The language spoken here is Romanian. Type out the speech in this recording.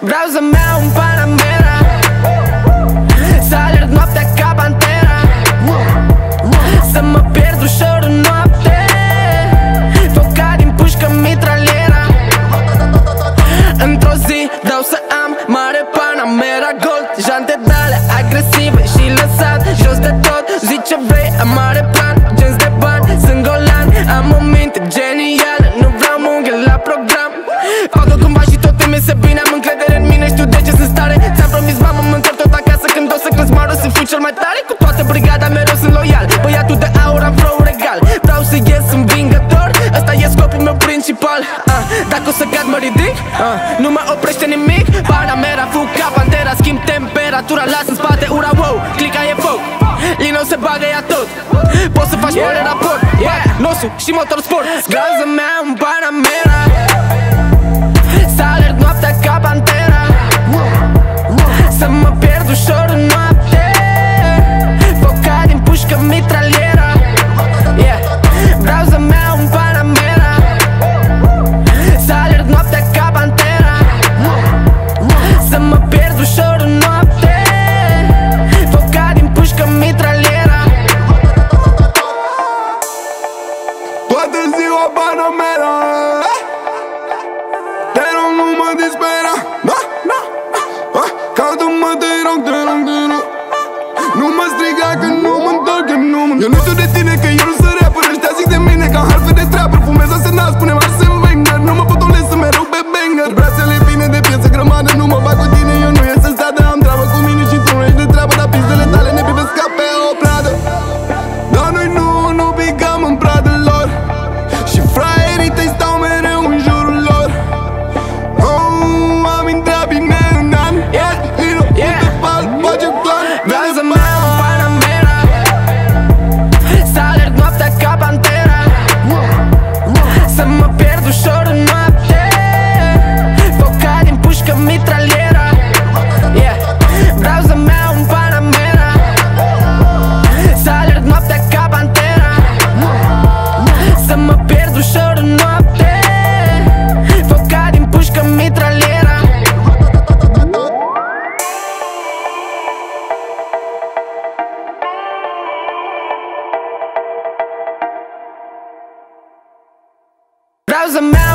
Vreau să-mi iau un Panamera Să alerg noaptea ca pantera. Să mă pierd ușor în noapte. Foca din pușcă mitraliera. Într-o zi vreau să am mare Panamera. Gold Jante dale agresive și lăsat jos de tot. Zice vrei, am mare încredere în mine, știu de ce sunt stare? Ți-am promis, mamă, mă întorc tot acasă. Când o să cresc maro, să fiu cel mai tare. Cu toată brigada mereu sunt loial. Băiatul de aur, am flow regal. Vreau să ies învingător. Ăsta e scopul meu principal. Uh, Dacă o să cad, mă ridic? Uh, Nu mă oprește nimic. Panamera, fug ca pantera Schimb temperatura, las în spate ura wow Clica e foc. Lino se bagă ea tot. Poți să faci mare raport. Yeah. Nosu și motor sport Gaza mea în Panamera Să alerg noaptea ca pantera. Să mă pierd ușor în noapte Foca din pușcă mitraliera yeah. Vreau să-mi iau un Panamera Să alerg noaptea ca pantera Să mă pierd ușor în noapte Foca din pușcă mitraliera Toată ziua Panamera. Te rog nu mă dispera Da, da, da Caută-mă, te rog, te rog, te rog Nu mă striga că nu mă întorc, că nu mă Eu nu știu de tine că eu nu sunt Vreau să-mi iau